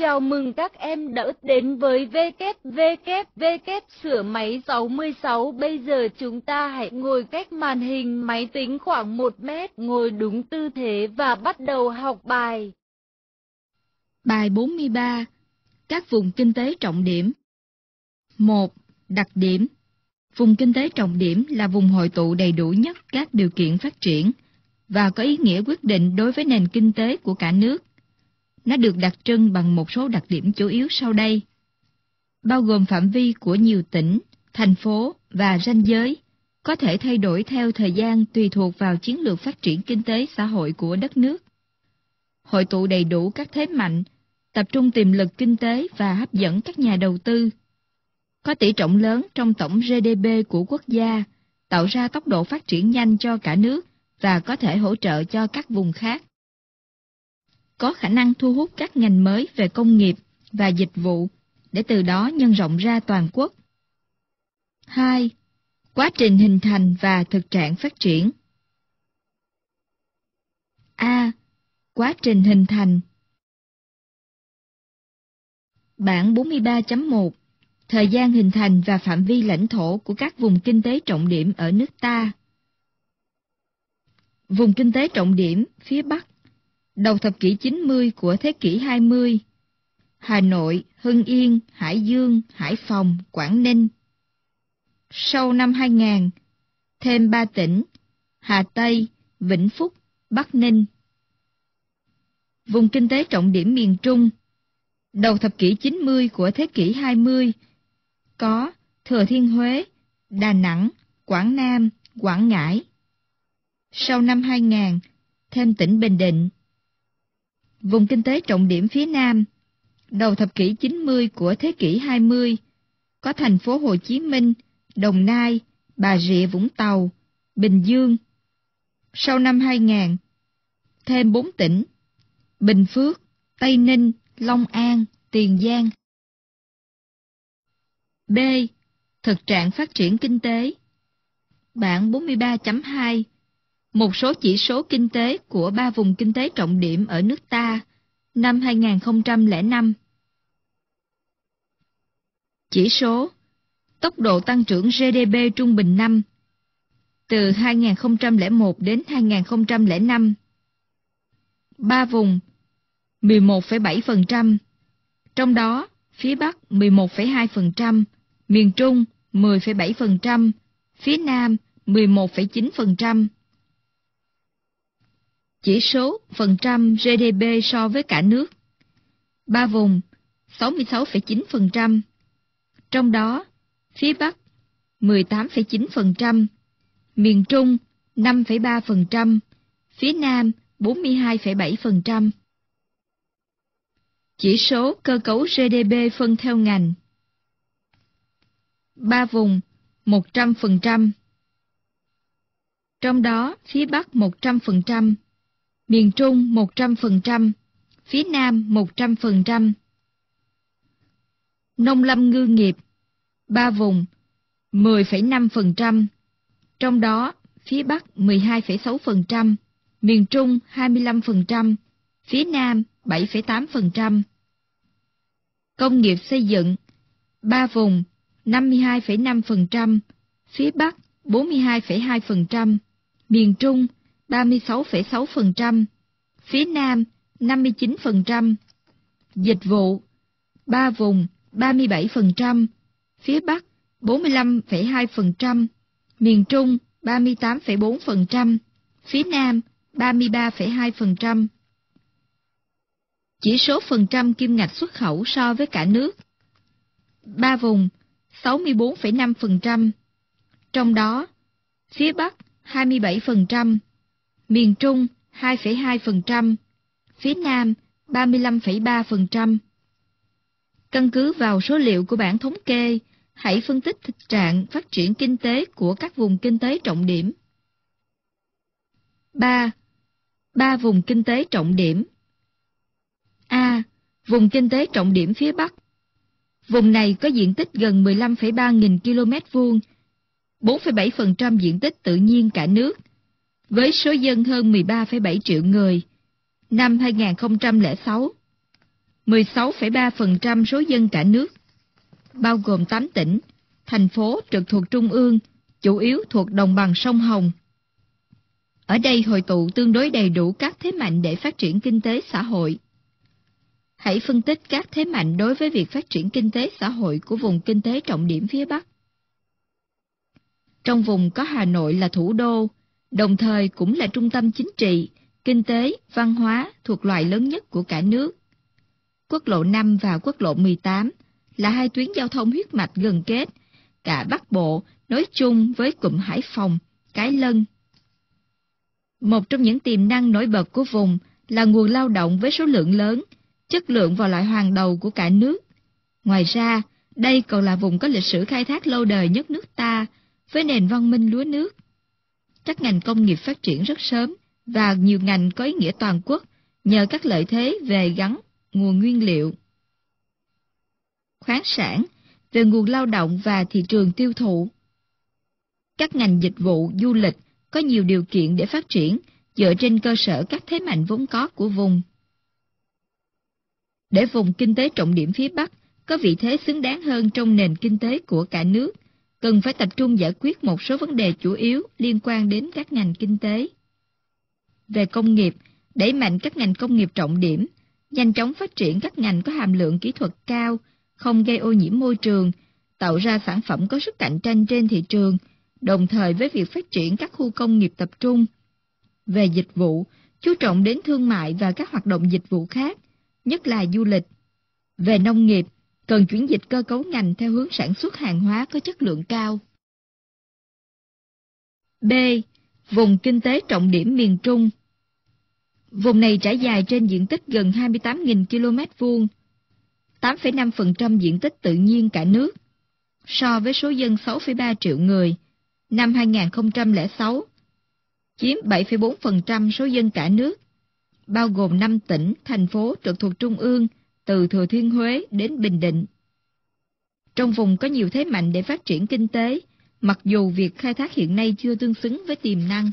Chào mừng các em đã đến với WWW sửa máy 66. Bây giờ chúng ta hãy ngồi cách màn hình máy tính khoảng 1 mét, ngồi đúng tư thế và bắt đầu học bài. Bài 43. Các vùng kinh tế trọng điểm 1. Đặc điểm Vùng kinh tế trọng điểm là vùng hội tụ đầy đủ nhất các điều kiện phát triển và có ý nghĩa quyết định đối với nền kinh tế của cả nước. Nó được đặc trưng bằng một số đặc điểm chủ yếu sau đây. Bao gồm phạm vi của nhiều tỉnh, thành phố và ranh giới, có thể thay đổi theo thời gian tùy thuộc vào chiến lược phát triển kinh tế xã hội của đất nước. Hội tụ đầy đủ các thế mạnh, tập trung tiềm lực kinh tế và hấp dẫn các nhà đầu tư. Có tỷ trọng lớn trong tổng GDP của quốc gia, tạo ra tốc độ phát triển nhanh cho cả nước và có thể hỗ trợ cho các vùng khác có khả năng thu hút các ngành mới về công nghiệp và dịch vụ để từ đó nhân rộng ra toàn quốc. 2. Quá trình hình thành và thực trạng phát triển A. Quá trình hình thành Bản 43.1 Thời gian hình thành và phạm vi lãnh thổ của các vùng kinh tế trọng điểm ở nước ta Vùng kinh tế trọng điểm phía Bắc đầu thập kỷ 90 của thế kỷ 20. Hà Nội, Hưng Yên, Hải Dương, Hải Phòng, Quảng Ninh. Sau năm 2000, thêm 3 tỉnh, Hà Tây, Vĩnh Phúc, Bắc Ninh. Vùng kinh tế trọng điểm miền Trung, đầu thập kỷ 90 của thế kỷ 20, có Thừa Thiên Huế, Đà Nẵng, Quảng Nam, Quảng Ngãi. Sau năm 2000, thêm tỉnh Bình Định, vùng kinh tế trọng điểm phía Nam, đầu thập kỷ 90 của thế kỷ 20, có thành phố Hồ Chí Minh, Đồng Nai, Bà Rịa Vũng Tàu, Bình Dương. Sau năm 2000, thêm 4 tỉnh, Bình Phước, Tây Ninh, Long An, Tiền Giang. B. Thực trạng phát triển kinh tế Bản 43.2 một số chỉ số kinh tế của ba vùng kinh tế trọng điểm ở nước ta năm 2005. Chỉ số Tốc độ tăng trưởng GDP trung bình năm từ 2001 đến 2005. Ba vùng 11,7%, trong đó phía Bắc 11,2%, miền Trung 10,7%, phía Nam 11,9%. Chỉ số phần trăm GDP so với cả nước. Ba vùng 66,9%, trong đó phía Bắc 18,9%, miền Trung 5,3%, phía Nam 42,7%. Chỉ số cơ cấu GDP phân theo ngành. Ba vùng 100%, trong đó phía Bắc 100%, miền Trung 100%, phía Nam 100%. Nông lâm ngư nghiệp, ba vùng 10,5%, trong đó phía Bắc 12,6%, miền Trung 25%, phía Nam 7,8%. Công nghiệp xây dựng, ba vùng 52,5%, phía Bắc 42,2%, miền Trung 36,6%, phía Nam 59%, dịch vụ 3 vùng 37%, phía Bắc 45,2%, miền Trung 38,4%, phía Nam 33,2%. Chỉ số phần trăm kim ngạch xuất khẩu so với cả nước. Ba vùng 64,5%, trong đó phía Bắc 27%, miền Trung 2,2%, phía Nam 35,3%. Căn cứ vào số liệu của bản thống kê, hãy phân tích thực trạng phát triển kinh tế của các vùng kinh tế trọng điểm. 3. Ba vùng kinh tế trọng điểm A. Vùng kinh tế trọng điểm phía Bắc Vùng này có diện tích gần 15,3 nghìn km vuông, 4,7% diện tích tự nhiên cả nước, với số dân hơn 13,7 triệu người năm 2006. 16,3% số dân cả nước, bao gồm 8 tỉnh, thành phố trực thuộc Trung ương, chủ yếu thuộc đồng bằng sông Hồng. Ở đây hội tụ tương đối đầy đủ các thế mạnh để phát triển kinh tế xã hội. Hãy phân tích các thế mạnh đối với việc phát triển kinh tế xã hội của vùng kinh tế trọng điểm phía Bắc. Trong vùng có Hà Nội là thủ đô, đồng thời cũng là trung tâm chính trị, kinh tế, văn hóa thuộc loại lớn nhất của cả nước. Quốc lộ 5 và quốc lộ 18 là hai tuyến giao thông huyết mạch gần kết, cả Bắc Bộ nối chung với cụm Hải Phòng, Cái Lân. Một trong những tiềm năng nổi bật của vùng là nguồn lao động với số lượng lớn, chất lượng vào loại hoàng đầu của cả nước. Ngoài ra, đây còn là vùng có lịch sử khai thác lâu đời nhất nước ta, với nền văn minh lúa nước. Các ngành công nghiệp phát triển rất sớm và nhiều ngành có ý nghĩa toàn quốc nhờ các lợi thế về gắn nguồn nguyên liệu. Khoáng sản, về nguồn lao động và thị trường tiêu thụ. Các ngành dịch vụ, du lịch có nhiều điều kiện để phát triển dựa trên cơ sở các thế mạnh vốn có của vùng. Để vùng kinh tế trọng điểm phía Bắc có vị thế xứng đáng hơn trong nền kinh tế của cả nước, cần phải tập trung giải quyết một số vấn đề chủ yếu liên quan đến các ngành kinh tế. Về công nghiệp, đẩy mạnh các ngành công nghiệp trọng điểm, nhanh chóng phát triển các ngành có hàm lượng kỹ thuật cao, không gây ô nhiễm môi trường, tạo ra sản phẩm có sức cạnh tranh trên thị trường, đồng thời với việc phát triển các khu công nghiệp tập trung. Về dịch vụ, chú trọng đến thương mại và các hoạt động dịch vụ khác, nhất là du lịch. Về nông nghiệp, cần chuyển dịch cơ cấu ngành theo hướng sản xuất hàng hóa có chất lượng cao. B. Vùng kinh tế trọng điểm miền Trung Vùng này trải dài trên diện tích gần 28.000 km vuông, 8,5% diện tích tự nhiên cả nước, so với số dân 6,3 triệu người năm 2006, chiếm 7,4% số dân cả nước, bao gồm 5 tỉnh, thành phố trực thuộc Trung ương, từ Thừa Thiên Huế đến Bình Định. Trong vùng có nhiều thế mạnh để phát triển kinh tế, mặc dù việc khai thác hiện nay chưa tương xứng với tiềm năng.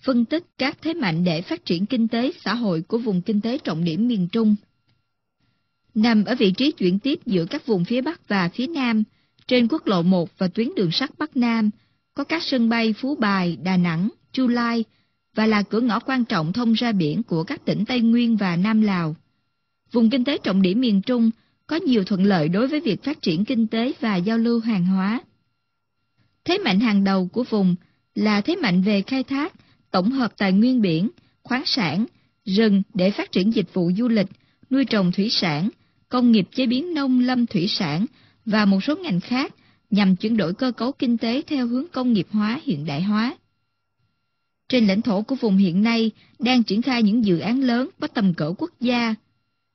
Phân tích các thế mạnh để phát triển kinh tế xã hội của vùng kinh tế trọng điểm miền Trung. Nằm ở vị trí chuyển tiếp giữa các vùng phía Bắc và phía Nam, trên quốc lộ 1 và tuyến đường sắt Bắc Nam, có các sân bay Phú Bài, Đà Nẵng, Chu Lai và là cửa ngõ quan trọng thông ra biển của các tỉnh Tây Nguyên và Nam Lào. Vùng kinh tế trọng điểm miền Trung có nhiều thuận lợi đối với việc phát triển kinh tế và giao lưu hàng hóa. Thế mạnh hàng đầu của vùng là thế mạnh về khai thác, tổng hợp tài nguyên biển, khoáng sản, rừng để phát triển dịch vụ du lịch, nuôi trồng thủy sản, công nghiệp chế biến nông lâm thủy sản và một số ngành khác nhằm chuyển đổi cơ cấu kinh tế theo hướng công nghiệp hóa hiện đại hóa. Trên lãnh thổ của vùng hiện nay đang triển khai những dự án lớn có tầm cỡ quốc gia.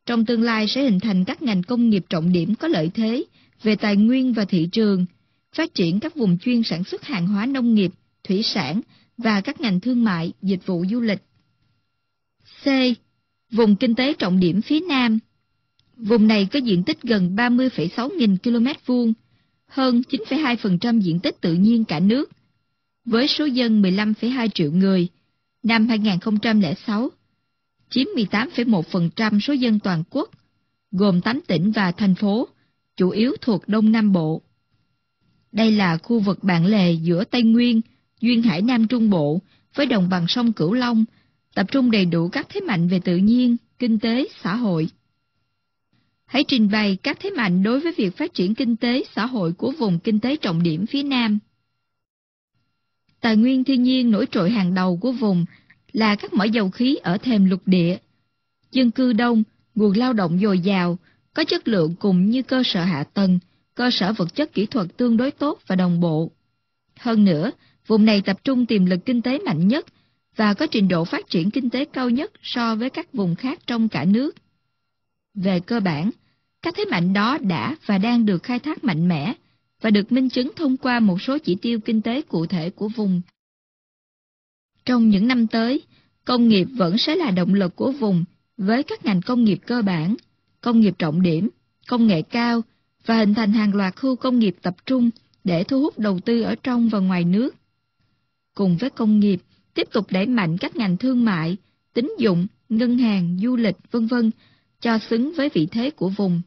Trong tương lai sẽ hình thành các ngành công nghiệp trọng điểm có lợi thế về tài nguyên và thị trường, phát triển các vùng chuyên sản xuất hàng hóa nông nghiệp, thủy sản và các ngành thương mại, dịch vụ du lịch. C. Vùng kinh tế trọng điểm phía Nam Vùng này có diện tích gần 30,6 nghìn km vuông, hơn 9,2% diện tích tự nhiên cả nước, với số dân 15,2 triệu người, năm 2006, chiếm 18,1% số dân toàn quốc, gồm 8 tỉnh và thành phố, chủ yếu thuộc Đông Nam Bộ. Đây là khu vực bạn lề giữa Tây Nguyên, Duyên Hải Nam Trung Bộ với đồng bằng sông Cửu Long, tập trung đầy đủ các thế mạnh về tự nhiên, kinh tế, xã hội. Hãy trình bày các thế mạnh đối với việc phát triển kinh tế xã hội của vùng kinh tế trọng điểm phía Nam. Tài nguyên thiên nhiên nổi trội hàng đầu của vùng là các mỏ dầu khí ở thềm lục địa. Dân cư đông, nguồn lao động dồi dào, có chất lượng cùng như cơ sở hạ tầng, cơ sở vật chất kỹ thuật tương đối tốt và đồng bộ. Hơn nữa, vùng này tập trung tiềm lực kinh tế mạnh nhất và có trình độ phát triển kinh tế cao nhất so với các vùng khác trong cả nước. Về cơ bản, các thế mạnh đó đã và đang được khai thác mạnh mẽ và được minh chứng thông qua một số chỉ tiêu kinh tế cụ thể của vùng. Trong những năm tới, công nghiệp vẫn sẽ là động lực của vùng với các ngành công nghiệp cơ bản, công nghiệp trọng điểm, công nghệ cao và hình thành hàng loạt khu công nghiệp tập trung để thu hút đầu tư ở trong và ngoài nước. Cùng với công nghiệp, tiếp tục đẩy mạnh các ngành thương mại, tín dụng, ngân hàng, du lịch, vân vân cho xứng với vị thế của vùng.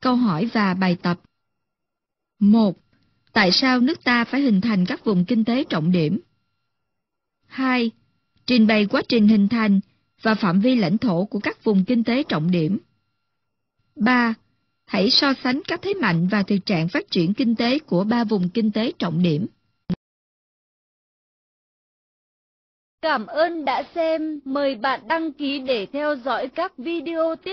Câu hỏi và bài tập 1. Tại sao nước ta phải hình thành các vùng kinh tế trọng điểm? 2. Trình bày quá trình hình thành và phạm vi lãnh thổ của các vùng kinh tế trọng điểm. 3. Hãy so sánh các thế mạnh và thực trạng phát triển kinh tế của ba vùng kinh tế trọng điểm. Cảm ơn đã xem, mời bạn đăng ký để theo dõi các video tiếp